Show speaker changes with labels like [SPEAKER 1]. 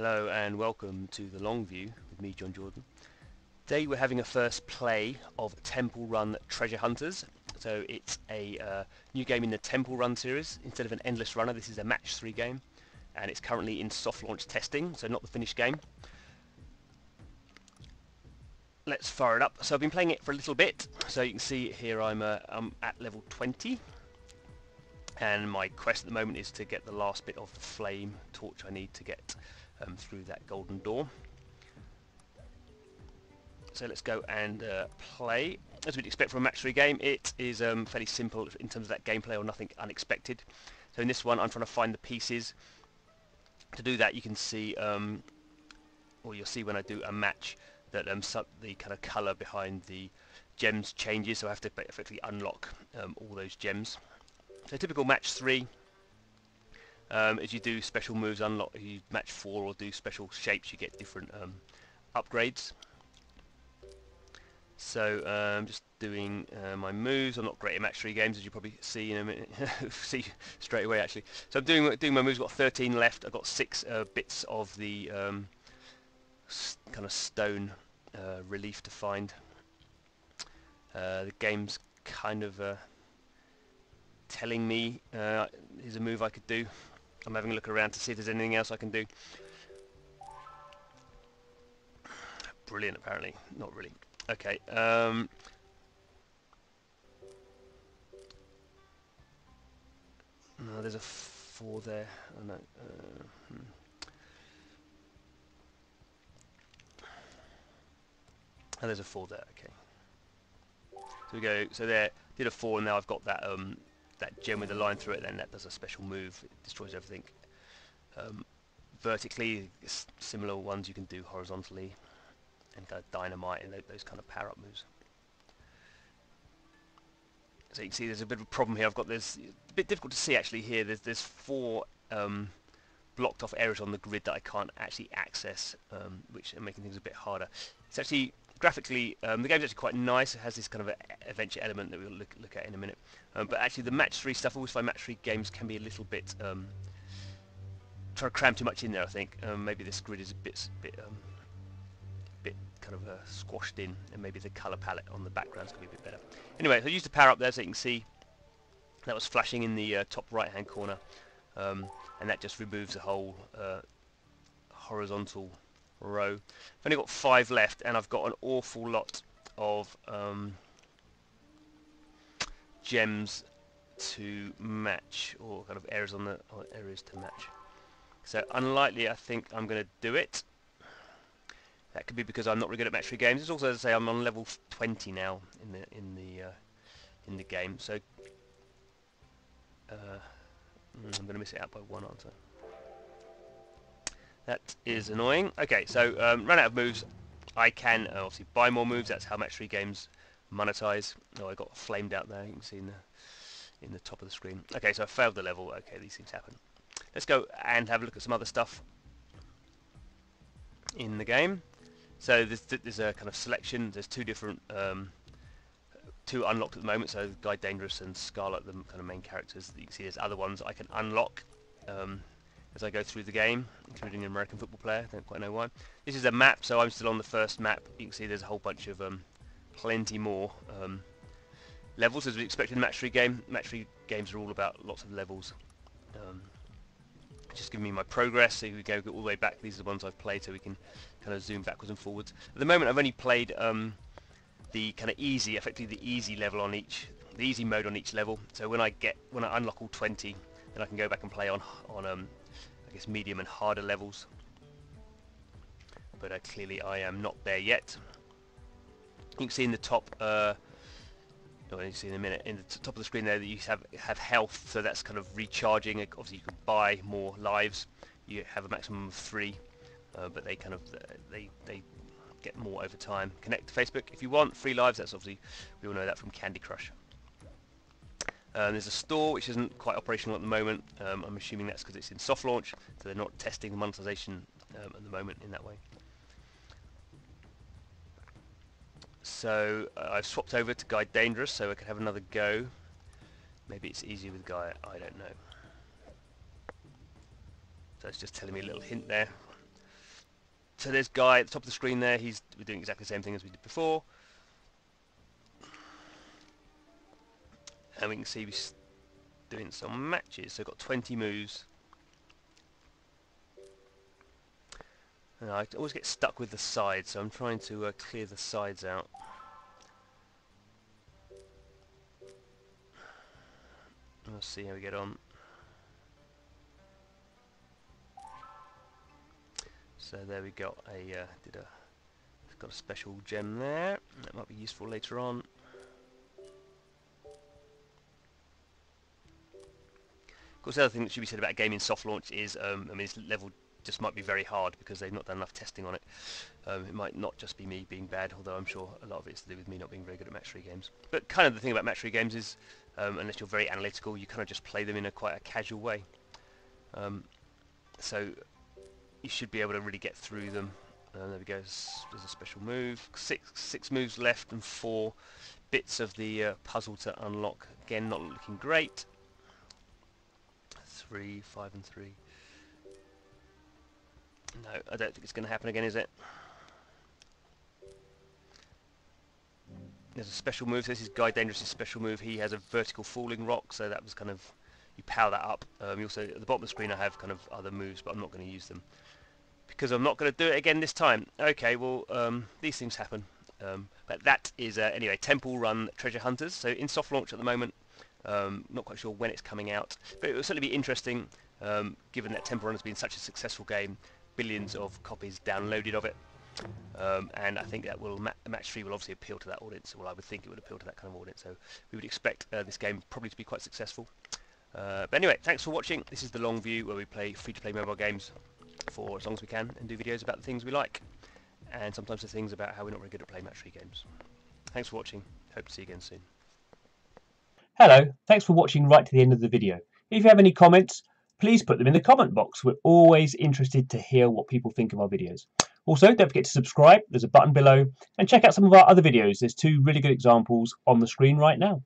[SPEAKER 1] Hello and welcome to the long view with me Jon Jordan. Today we're having a first play of Temple Run Treasure Hunters. So it's a uh, new game in the Temple Run series. Instead of an endless runner this is a match 3 game and it's currently in soft launch testing so not the finished game. Let's fire it up. So I've been playing it for a little bit so you can see here I'm, uh, I'm at level 20 and my quest at the moment is to get the last bit of the flame torch I need to get um, through that golden door. So let's go and uh, play. As we'd expect from a match 3 game, it is um, fairly simple in terms of that gameplay or nothing unexpected. So in this one I'm trying to find the pieces. To do that you can see, um, or you'll see when I do a match, that um, the kind of colour behind the gems changes, so I have to effectively unlock um, all those gems. So typical match 3, um, as you do special moves unlock, you match 4 or do special shapes, you get different um, upgrades. So um, just doing uh, my moves. I'm not great at match 3 games, as you probably see in a minute. see straight away, actually. So I'm doing doing my moves. I've got 13 left. I've got six uh, bits of the um, kind of stone uh, relief to find. Uh, the game's kind of uh, telling me uh, here's a move I could do. I'm having a look around to see if there's anything else I can do. Brilliant, apparently. Not really. Okay. Um, no, there's a four there. Oh, no. Uh, hmm. Oh, there's a four there. Okay. So we go. So there, did a four, and now I've got that um, that gem with the line through it, then that does a special move. It destroys everything. Um, vertically, similar ones you can do horizontally, and kind of dynamite and those kind of power-up moves. So you can see there's a bit of a problem here. I've got this a bit difficult to see actually here. There's there's four um, blocked off areas on the grid that I can't actually access, um, which are making things a bit harder. It's actually graphically, um, the game's actually quite nice. It has this kind of adventure element that we'll look, look at in a minute. Um, but actually, the match three stuff, I always find match three games can be a little bit um, trying to cram too much in there. I think um, maybe this grid is a bit, bit, um, bit kind of uh, squashed in, and maybe the color palette on the backgrounds can be a bit better. Anyway, so I used the power up there so you can see that was flashing in the uh, top right hand corner, um, and that just removes the whole uh, horizontal row. I've only got five left and I've got an awful lot of um, gems to match or kind of areas on the areas to match. So unlikely I think I'm going to do it. That could be because I'm not really good at match 3 games. It's also, as I say, I'm on level 20 now in the in the uh, in the game. So uh, I'm going to miss it out by one answer. That is annoying. Okay, so um, run out of moves. I can uh, obviously buy more moves. That's how Match 3 games monetize. Oh, I got flamed out there. You can see in the in the top of the screen. Okay, so I failed the level. Okay, these things happen. Let's go and have a look at some other stuff in the game. So there's, there's a kind of selection. There's two different, um, two unlocked at the moment. So Guy Dangerous and Scarlet, the kind of main characters. You can see there's other ones I can unlock. Um, as I go through the game, including an American football player, don't quite know why. This is a map, so I'm still on the first map. You can see there's a whole bunch of, um, plenty more um, levels as we expect in match 3 game. Match 3 games are all about lots of levels. Um, just giving me my progress, so we go all the way back. These are the ones I've played, so we can kind of zoom backwards and forwards. At the moment, I've only played um, the kind of easy, effectively the easy level on each, the easy mode on each level. So when I get, when I unlock all 20, then I can go back and play on on um, I guess medium and harder levels. But uh, clearly I am not there yet. You can see in the top, uh, you see in a minute, in the top of the screen there that you have have health, so that's kind of recharging. Obviously you can buy more lives. You have a maximum of three, uh, but they kind of uh, they they get more over time. Connect to Facebook if you want free lives. That's obviously we all know that from Candy Crush. Um, there's a store which isn't quite operational at the moment. Um, I'm assuming that's because it's in soft launch, so they're not testing the monetization um, at the moment in that way. So uh, I've swapped over to Guy Dangerous so I can have another go. Maybe it's easier with Guy, I don't know. So it's just telling me a little hint there. so there's Guy at the top of the screen there. He's doing exactly the same thing as we did before. And we can see we're doing some matches. So I've got 20 moves. And I always get stuck with the sides, so I'm trying to uh, clear the sides out. We'll see how we get on. So there we got a uh, did a got a special gem there. That might be useful later on. Of course, the other thing that should be said about a gaming soft launch is, um, I mean, this level just might be very hard because they've not done enough testing on it. Um, it might not just be me being bad, although I'm sure a lot of it's to do with me not being very good at match 3 games. But kind of the thing about match 3 games is um, unless you're very analytical, you kind of just play them in a quite a casual way. Um, so you should be able to really get through them. Uh, there we go. There's a special move. Six six moves left and four bits of the uh, puzzle to unlock. Again, not looking great. Three, five, and three. No, I don't think it's going to happen again, is it? There's a special move. This is Guy Dangerous' special move. He has a vertical falling rock, so that was kind of you power that up. Um, you also at the bottom of the screen I have kind of other moves, but I'm not going to use them because I'm not going to do it again this time. Okay, well um, these things happen. Um, but that is uh, anyway Temple Run Treasure Hunters. So in soft launch at the moment. Um, not quite sure when it's coming out, but it will certainly be interesting um, given that Temple Run has been such a successful game. Billions of copies downloaded of it. Um, and I think that will ma match three will obviously appeal to that audience. Well, I would think it would appeal to that kind of audience. So we would expect uh, this game probably to be quite successful. Uh, but anyway, thanks for watching. This is the long view where we play free-to-play mobile games for as long as we can and do videos about the things we like. And sometimes the things about how we're not very good at playing match three games. Thanks for watching. Hope to see you again soon.
[SPEAKER 2] Hello, thanks for watching right to the end of the video. If you have any comments, please put them in the comment box. We're always interested to hear what people think of our videos. Also, don't forget to subscribe. There's a button below. And check out some of our other videos. There's two really good examples on the screen right now.